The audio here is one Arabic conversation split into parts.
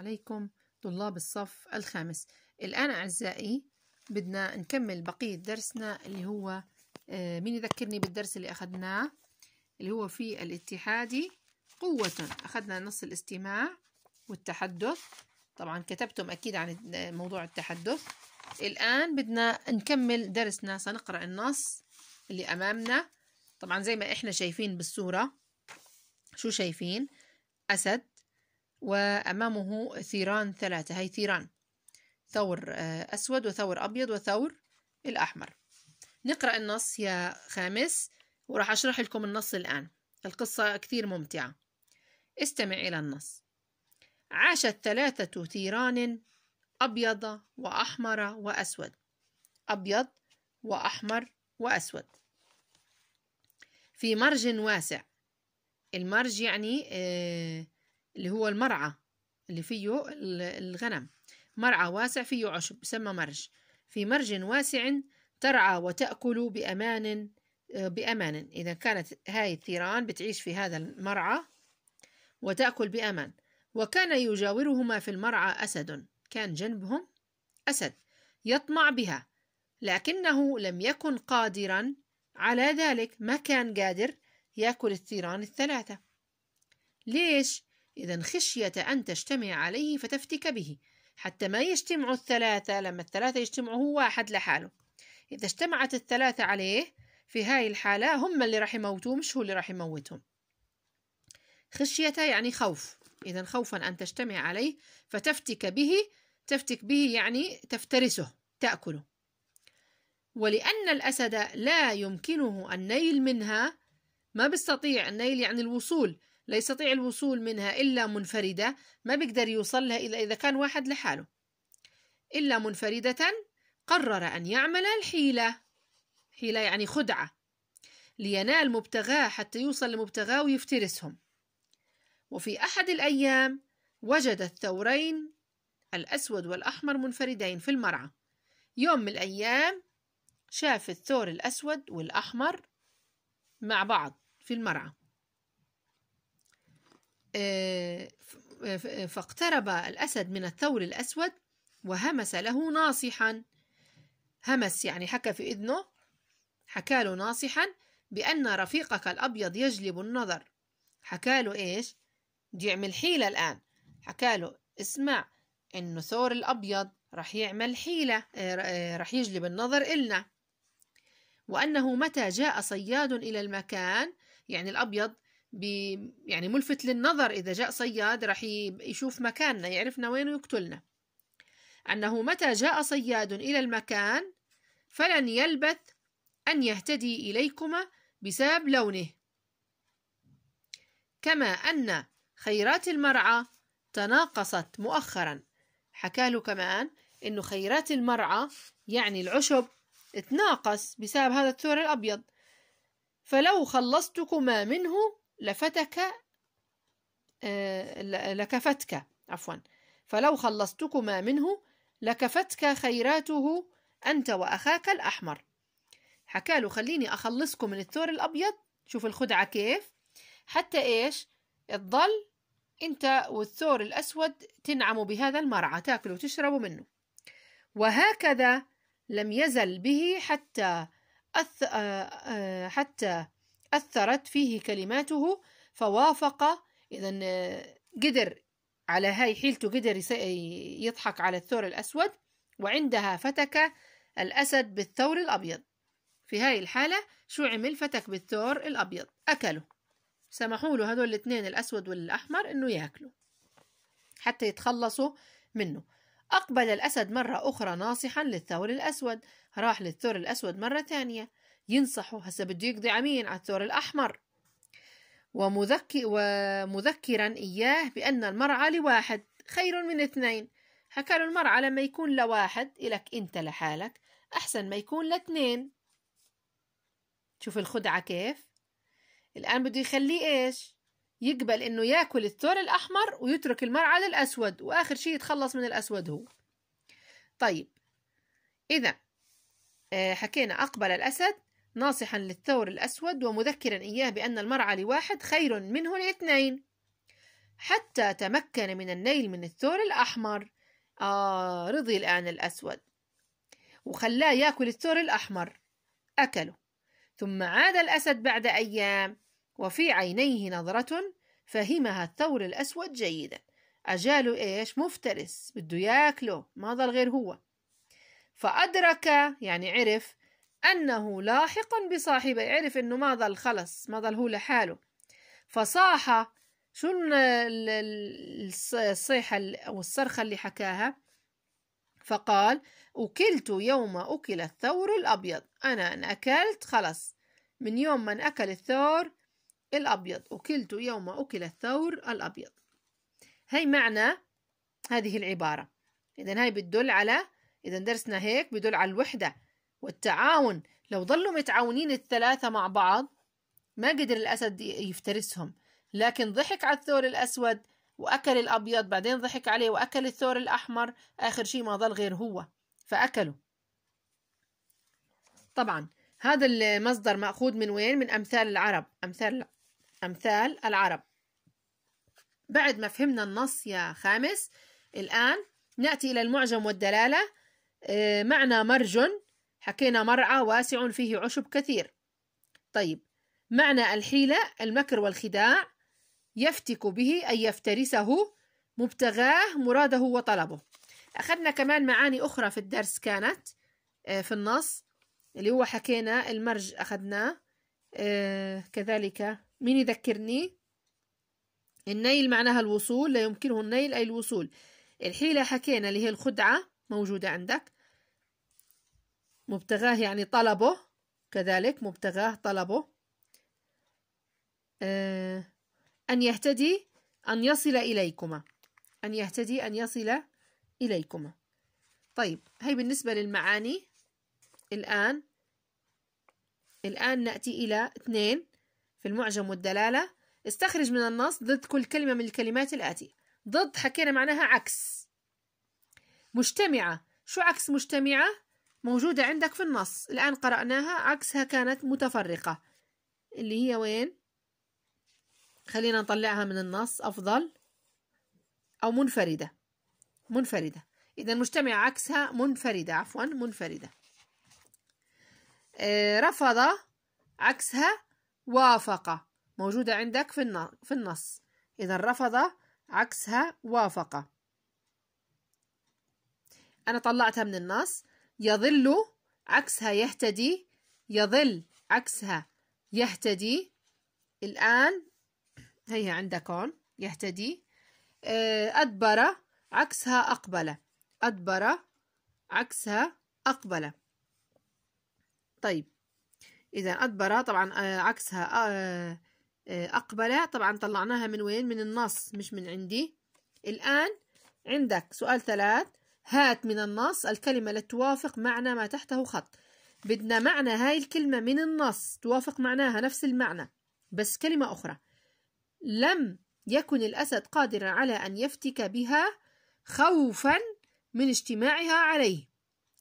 عليكم طلاب الصف الخامس. الآن أعزائي بدنا نكمل بقية درسنا اللي هو آه، مين يذكرني بالدرس اللي أخذناه؟ اللي هو في الاتحادي قوة. أخذنا نص الاستماع والتحدث. طبعا كتبتم أكيد عن موضوع التحدث. الآن بدنا نكمل درسنا. سنقرأ النص اللي أمامنا. طبعا زي ما إحنا شايفين بالصورة. شو شايفين؟ أسد. وأمامه ثيران ثلاثة هاي ثيران. ثور آه، أسود وثور أبيض وثور الأحمر. نقرأ النص يا خامس وراح أشرح لكم النص الآن. القصة كثير ممتعة. استمع إلى النص. عاشت ثلاثة ثيران أبيض وأحمر وأسود. أبيض وأحمر وأسود. في مرج واسع. المرج يعني آه اللي هو المرعى اللي فيه الغنم. مرعى واسع فيه عشب يسمى مرج. في مرج واسع ترعى وتأكل بأمان آه، بأمان. إذا كانت هاي الثيران بتعيش في هذا المرعى وتأكل بأمان. وكان يجاورهما في المرعى أسد. كان جنبهم أسد يطمع بها. لكنه لم يكن قادرا على ذلك. ما كان قادر يأكل الثيران الثلاثة. ليش؟ إذا خشية أن تجتمع عليه فتفتك به. حتى ما يجتمعوا الثلاثة لما الثلاثة يجتمعوا هو واحد لحاله. إذا اجتمعت الثلاثة عليه في هاي الحالة هم اللي راح يموتوه مش هو اللي راح يموتهم. خشية يعني خوف. إذا خوفا أن تجتمع عليه فتفتك به. تفتك به يعني تفترسه تأكله. ولأن الأسد لا يمكنه النيل منها ما بيستطيع النيل يعني الوصول لا يستطيع الوصول منها إلا منفردة ما بيقدر يوصل لها إلا إذا كان واحد لحاله. إلا منفردة قرر أن يعمل الحيلة. حيلة يعني خدعة. لينال مبتغاه حتى يوصل لمبتغاه ويفترسهم. وفي أحد الأيام وجد الثورين الأسود والأحمر منفردين في المرعى. يوم من الأيام شاف الثور الأسود والأحمر مع بعض في المرعى. فاقترب الأسد من الثور الأسود وهمس له ناصحا. همس يعني حكى في إذنه حكى له ناصحا بأن رفيقك الأبيض يجلب النظر. حكى له إيش؟ دي يعمل حيلة الآن. حكى له اسمع إنه ثور الأبيض رح يعمل حيلة آه، آه، رح يجلب النظر إلنا. وأنه متى جاء صياد إلى المكان يعني الأبيض يعني ملفت للنظر إذا جاء صياد رح يشوف مكاننا يعرفنا وين ويقتلنا. أنه متى جاء صياد إلى المكان فلن يلبث أن يهتدي إليكما بسبب لونه. كما أن خيرات المرعى تناقصت مؤخرا. حكى له كمان إنه خيرات المرعى يعني العشب تناقص بسبب هذا الثور الأبيض. فلو خلصتكما منه لفتك آه، لكفتك عفوا. فلو خلصتكما منه لكفتك خيراته أنت وأخاك الأحمر. حكى له خليني أخلصكم من الثور الأبيض. شوف الخدعة كيف. حتى إيش؟ تضل أنت والثور الأسود تنعموا بهذا المرعى تأكلوا وتشربوا منه. وهكذا لم يزل به حتى أث... آه، آه، حتى أثرت فيه كلماته فوافق. إذا آه، قدر على هاي حيلته قدر يضحك على الثور الأسود وعندها فتك الأسد بالثور الأبيض. في هاي الحالة شو عمل فتك بالثور الأبيض. أكله سمحوا له هذول الاثنين الأسود والأحمر إنه يأكلوا. حتى يتخلصوا منه. أقبل الأسد مرة أخرى ناصحا للثور الأسود. راح للثور الأسود مرة ثانية. ينصحه. هسه بده يقضي عمين على الثور الأحمر. ومذكر ومذكرا إياه بأن المرعى لواحد خير من اثنين. حكى له المرعى لما يكون لواحد إلك أنت لحالك أحسن ما يكون لاثنين. شوف الخدعة كيف. الآن بده يخليه إيش؟ يقبل إنه يأكل الثور الأحمر ويترك المرعى للأسود وآخر شيء يتخلص من الأسود هو. طيب. إذا آه، حكينا أقبل الأسد. ناصحا للثور الأسود ومذكرا إياه بأن المرعى لواحد خير منه لاثنين. حتى تمكن من النيل من الثور الأحمر. آه رضي الآن الأسود. وخلاه يأكل الثور الأحمر. أكله. ثم عاد الأسد بعد أيام. وفي عينيه نظرة فهمها الثور الأسود جيدا. أجاله إيش؟ مفترس. بده يأكله. ما ظل غير هو. فأدرك يعني عرف أنه لاحق بصاحبه. عرف أنه ما ظل خلص ما ظل هو لحاله. فصاح شو الصيحة أو الصرخة اللي حكاها؟ فقال أكلت يوم أكل الثور الأبيض. أنا أن أكلت خلص. من يوم من أكل الثور الأبيض. أكلت يوم أكل الثور الأبيض. هي معنى هذه العبارة. إذا هاي بتدل على إذا درسنا هيك بدل على الوحدة. والتعاون لو ظلوا متعاونين الثلاثة مع بعض ما قدر الأسد يفترسهم. لكن ضحك على الثور الأسود وأكل الأبيض بعدين ضحك عليه وأكل الثور الأحمر آخر شيء ما ظل غير هو فأكله طبعا هذا المصدر مأخوذ من وين؟ من أمثال العرب. أمثال أمثال العرب. بعد ما فهمنا النص يا خامس الآن نأتي إلى المعجم والدلالة. آه، معنى مرج حكينا مرعى واسع فيه عشب كثير. طيب معنى الحيلة المكر والخداع يفتك به أي يفترسه مبتغاه مراده وطلبه. أخذنا كمان معاني أخرى في الدرس كانت آه، في النص اللي هو حكينا المرج أخذناه آه، كذلك مين يذكرني؟ النيل معناها الوصول لا يمكنه النيل أي الوصول. الحيلة حكينا اللي هي الخدعة موجودة عندك. مبتغاه يعني طلبه كذلك مبتغاه طلبه. آه أن يهتدي أن يصل إليكما. أن يهتدي أن يصل إليكما. طيب هي بالنسبة للمعاني. الآن الآن نأتي إلى اثنين في المعجم والدلالة. استخرج من النص ضد كل كلمة من الكلمات الآتية. ضد حكينا معناها عكس. مجتمعة. شو عكس مجتمعة؟ موجودة عندك في النص. الآن قرأناها. عكسها كانت متفرقة. اللي هي وين؟ خلينا نطلعها من النص. أفضل. أو منفردة. منفردة. إذا مجتمع عكسها منفردة. عفوا منفردة. آه رفض. عكسها وافق. موجودة عندك في في النص. إذا رفض. عكسها وافق. أنا طلعتها من النص. يظل عكسها يهتدي يظل عكسها يهتدي. الآن هي عندك هون يهتدي. آه، أدبر عكسها أقبل. أدبر عكسها أقبل. طيب إذا أدبر طبعا آه، عكسها آه، أقبل. طبعا طلعناها من وين؟ من النص مش من عندي. الآن عندك سؤال ثلاث. هات من النص الكلمة التي توافق معنى ما تحته خط. بدنا معنى هاي الكلمة من النص توافق معناها نفس المعنى بس كلمة أخرى. لم يكن الأسد قادرا على أن يفتك بها خوفا من اجتماعها عليه.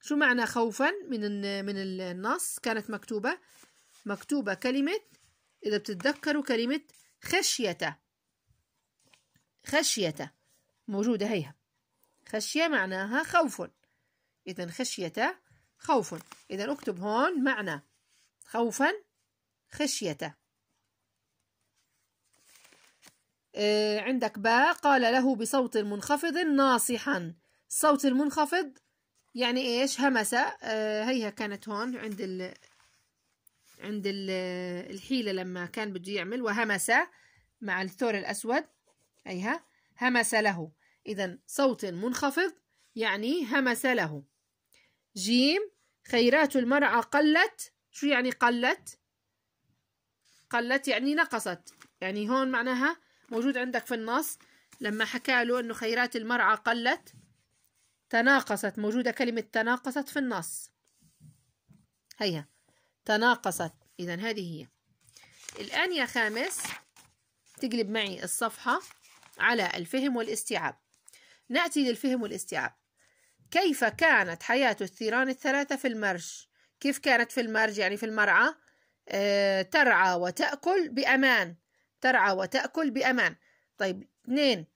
شو معنى خوفا؟ من من النص كانت مكتوبة مكتوبة كلمة إذا بتتذكروا كلمة خشية خشية موجودة هيها. خشية معناها خوف. إذا خشية خوف. إذا اكتب هون معنى. خوفا خشية. آه عندك باء قال له بصوت منخفض ناصحا. الصوت المنخفض يعني إيش؟ همس آه هيها كانت هون عند ال عند ال الحيلة لما كان بده يعمل. وهمس مع الثور الأسود. هيها. همس له. إذا صوت منخفض يعني همس له. جيم خيرات المرعى قلت. شو يعني قلت؟ قلت يعني نقصت. يعني هون معناها موجود عندك في النص. لما حكى له إنه خيرات المرعى قلت تناقصت. موجودة كلمة تناقصت في النص. هيها تناقصت. إذا هذه هي. الآن يا خامس تقلب معي الصفحة على الفهم والاستيعاب. نأتي للفهم والاستيعاب. كيف كانت حياة الثيران الثلاثة في المرج؟ كيف كانت في المرج يعني في المرعى؟ آه، ترعى وتأكل بأمان. ترعى وتأكل بأمان. طيب اثنين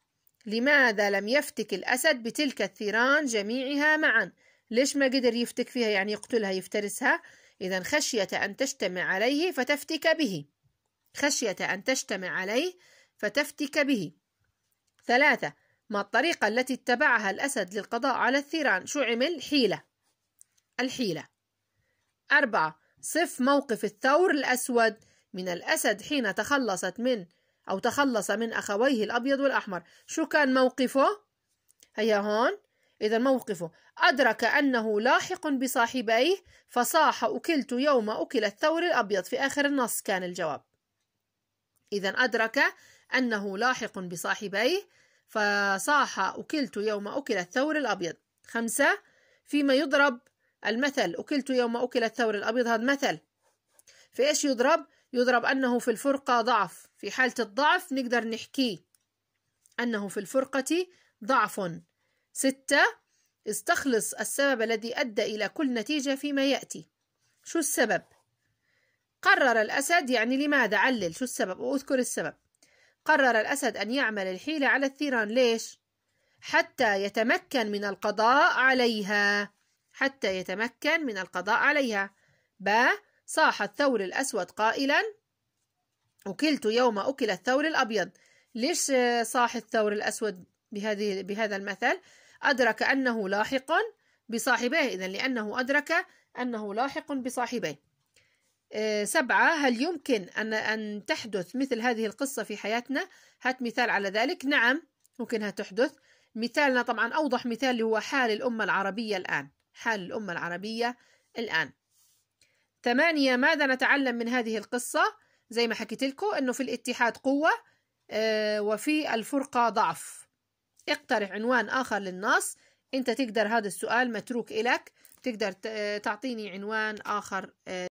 لماذا لم يفتك الأسد بتلك الثيران جميعها معا؟ ليش ما قدر يفتك فيها؟ يعني يقتلها يفترسها. إذا خشية أن تجتمع عليه فتفتك به. خشية أن تجتمع عليه فتفتك به. ثلاثة ما الطريقة التي اتبعها الأسد للقضاء على الثيران. شو عمل؟ حيلة. الحيلة. أربعة. صف موقف الثور الأسود من الأسد حين تخلصت من أو تخلص من أخويه الأبيض والأحمر. شو كان موقفه؟ هيا هون. إذا موقفه. أدرك أنه لاحق بصاحبيه فصاح أكلت يوم أكل الثور الأبيض. في آخر النص كان الجواب. إذا أدرك أنه لاحق بصاحبيه فصاح أكلت يوم أكل الثور الأبيض. خمسة فيما يضرب المثل أكلت يوم أكل الثور الأبيض. هذا مثل. في إيش يضرب؟ يضرب أنه في الفرقة ضعف. في حالة الضعف نقدر نحكيه أنه في الفرقة ضعف. ستة استخلص السبب الذي أدى إلى كل نتيجة فيما يأتي. شو السبب؟ قرر الأسد يعني لماذا؟ علل. شو السبب؟ وأذكر السبب. قرر الأسد أن يعمل الحيلة على الثيران. ليش؟ حتى يتمكن من القضاء عليها. حتى يتمكن من القضاء عليها. ب. صاح الثور الأسود قائلا أكلت يوم أكل الثور الأبيض. ليش صاح الثور الأسود بهذه بهذا المثل؟ أدرك أنه لاحق بصاحبيه إذا لأنه أدرك أنه لاحق بصاحبيه. سبعة هل يمكن أن أن تحدث مثل هذه القصة في حياتنا؟ هات مثال على ذلك. نعم ممكنها تحدث. مثالنا طبعا أوضح مثال اللي هو حال الأمة العربية الآن. حال الأمة العربية الآن. ثمانية ماذا نتعلم من هذه القصة؟ زي ما حكيت لكم أنه في الاتحاد قوة آه، وفي الفرقة ضعف. اقترح عنوان آخر للنص. أنت تقدر هذا السؤال متروك إلك تقدر تعطيني عنوان آخر آه،